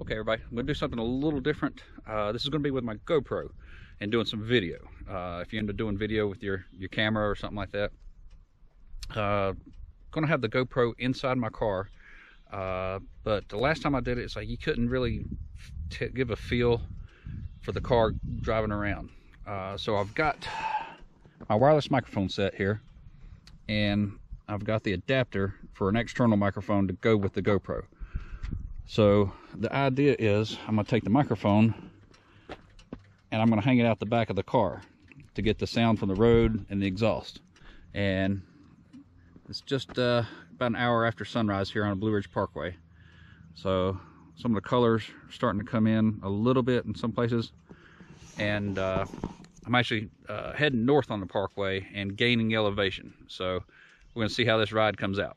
Okay, everybody, I'm going to do something a little different. Uh, this is going to be with my GoPro and doing some video. Uh, if you end up doing video with your, your camera or something like that. Uh, going to have the GoPro inside my car. Uh, but the last time I did it, it's like you couldn't really give a feel for the car driving around. Uh, so I've got my wireless microphone set here and I've got the adapter for an external microphone to go with the GoPro. So the idea is I'm gonna take the microphone and I'm gonna hang it out the back of the car to get the sound from the road and the exhaust. And it's just uh, about an hour after sunrise here on Blue Ridge Parkway. So some of the colors are starting to come in a little bit in some places. And uh, I'm actually uh, heading north on the parkway and gaining elevation. So we're gonna see how this ride comes out.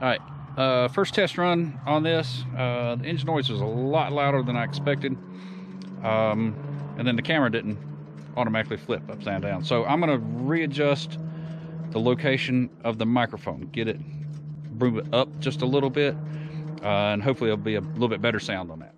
All right, uh, first test run on this. Uh, the engine noise was a lot louder than I expected. Um, and then the camera didn't automatically flip upside down. So I'm gonna readjust the location of the microphone, get it, move it up just a little bit, uh, and hopefully it'll be a little bit better sound on that.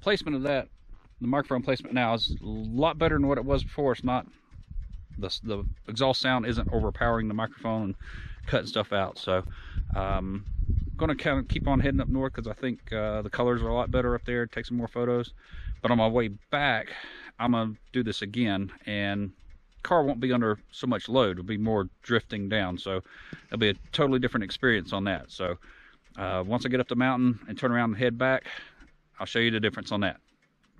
Placement of that, the microphone placement now is a lot better than what it was before. It's not, the, the exhaust sound isn't overpowering the microphone and cutting stuff out. So um, going to kind of keep on heading up north because I think uh, the colors are a lot better up there. Take some more photos. But on my way back, I'm going to do this again and car won't be under so much load. It'll be more drifting down. So it'll be a totally different experience on that. So uh, once I get up the mountain and turn around and head back, I'll show you the difference on that.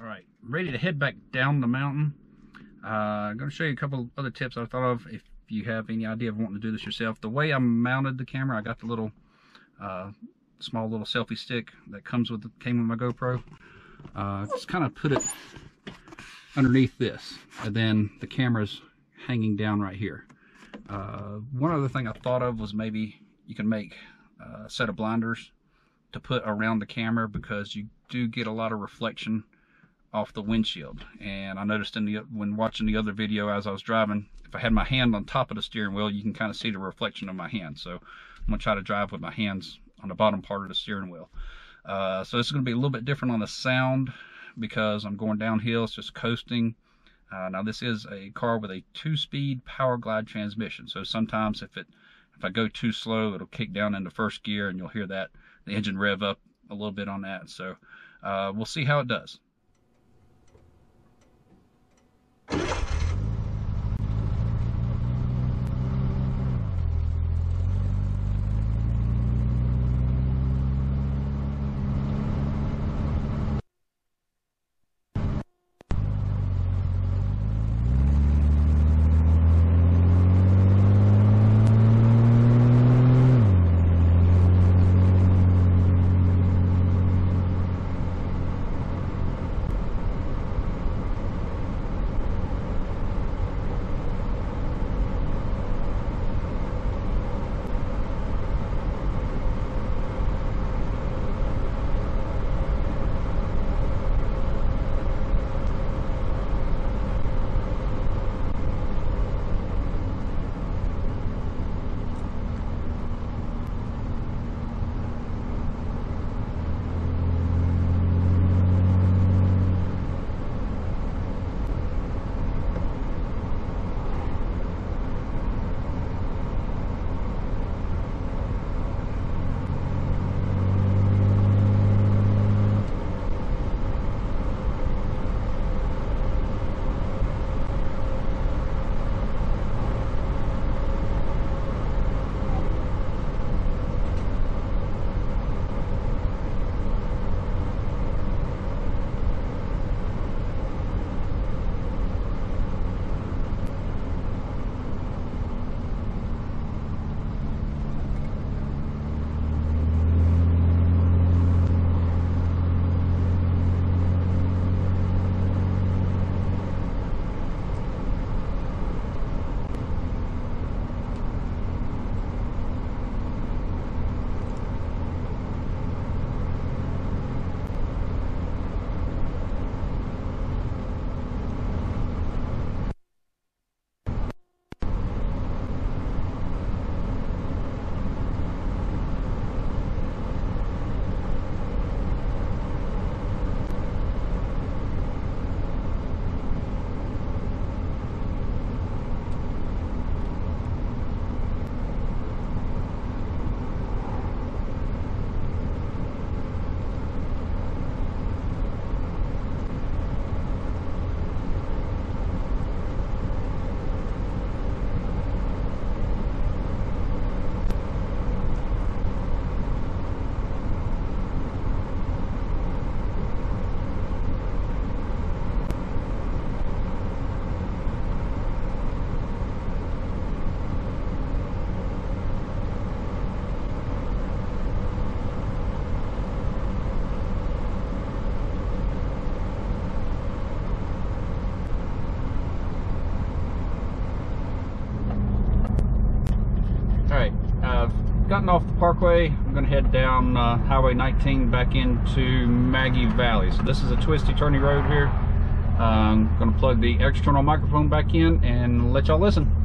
All right, ready to head back down the mountain. Uh, I'm going to show you a couple other tips I thought of if you have any idea of wanting to do this yourself. The way I mounted the camera, I got the little uh, small little selfie stick that comes with came with my GoPro. Uh, just kind of put it underneath this, and then the camera's hanging down right here. Uh, one other thing I thought of was maybe you can make a set of blinders to put around the camera because you do get a lot of reflection off the windshield. And I noticed in the when watching the other video as I was driving, if I had my hand on top of the steering wheel, you can kind of see the reflection of my hand. So I'm gonna try to drive with my hands on the bottom part of the steering wheel. Uh, so is gonna be a little bit different on the sound because I'm going downhill, it's just coasting. Uh, now this is a car with a two-speed Powerglide transmission. So sometimes if it if I go too slow, it'll kick down into first gear and you'll hear that the engine rev up a little bit on that. So uh, we'll see how it does. Head down uh, Highway 19 back into Maggie Valley. So this is a twisty, turny road here. Uh, I'm going to plug the external microphone back in and let y'all listen.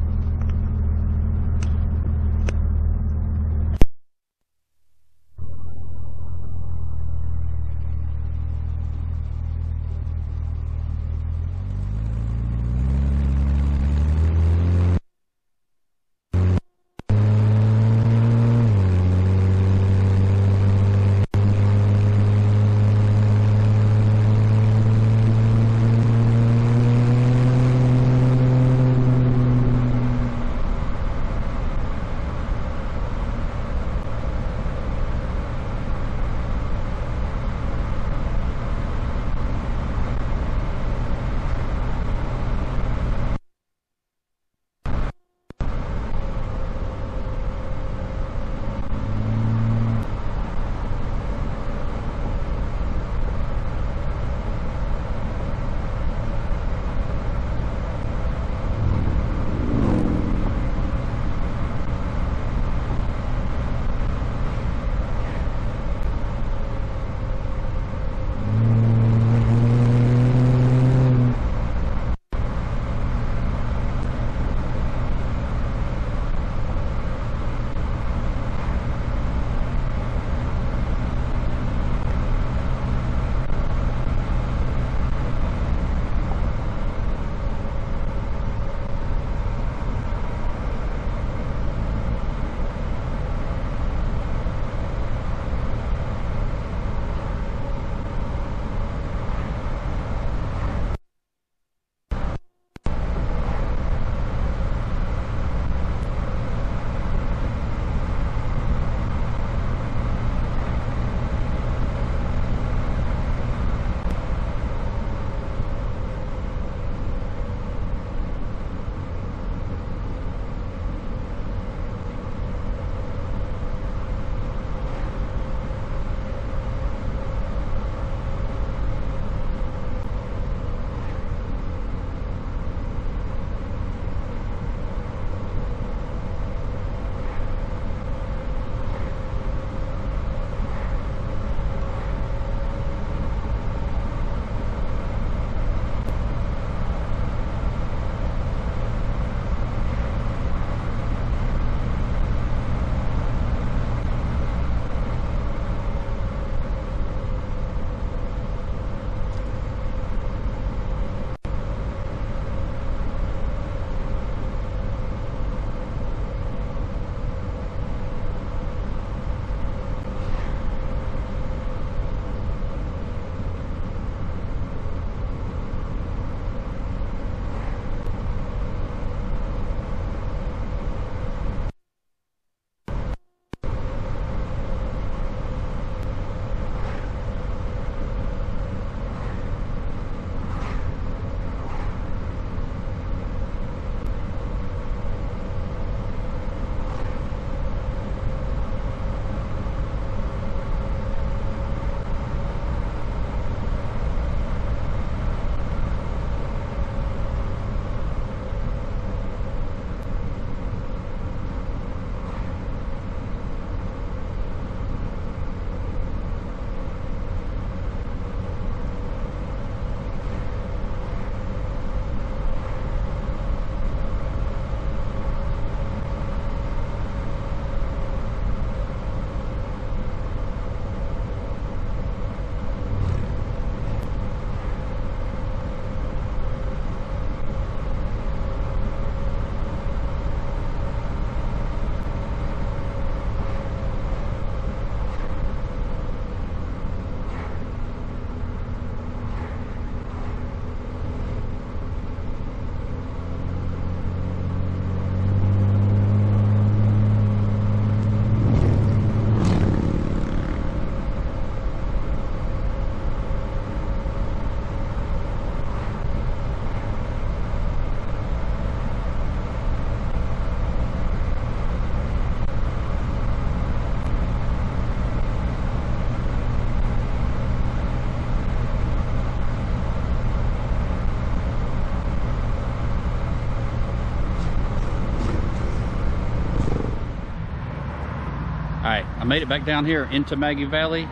Made it back down here into Maggie Valley.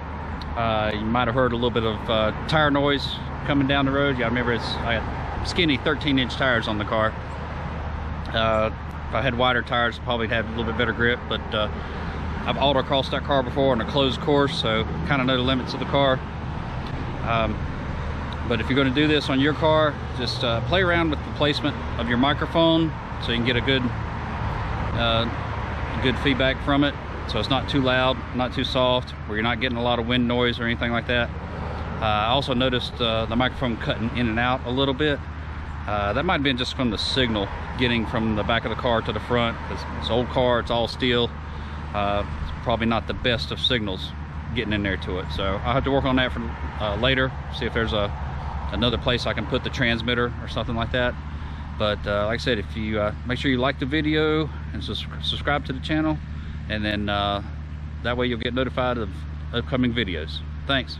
Uh, you might have heard a little bit of uh, tire noise coming down the road. Yeah, I remember it's I had skinny 13 inch tires on the car. Uh, if I had wider tires, probably have a little bit better grip, but uh, I've autocrossed that car before on a closed course, so kind of know the limits of the car. Um, but if you're going to do this on your car, just uh, play around with the placement of your microphone so you can get a good, uh, good feedback from it. So it's not too loud, not too soft, where you're not getting a lot of wind noise or anything like that. Uh, I also noticed uh, the microphone cutting in and out a little bit. Uh, that might have been just from the signal getting from the back of the car to the front. It's, it's an old car, it's all steel. Uh, it's probably not the best of signals getting in there to it. So I'll have to work on that for uh, later, see if there's a another place I can put the transmitter or something like that. But uh, like I said, if you make sure you like the video and sus subscribe to the channel, and then uh, that way you'll get notified of upcoming videos. Thanks.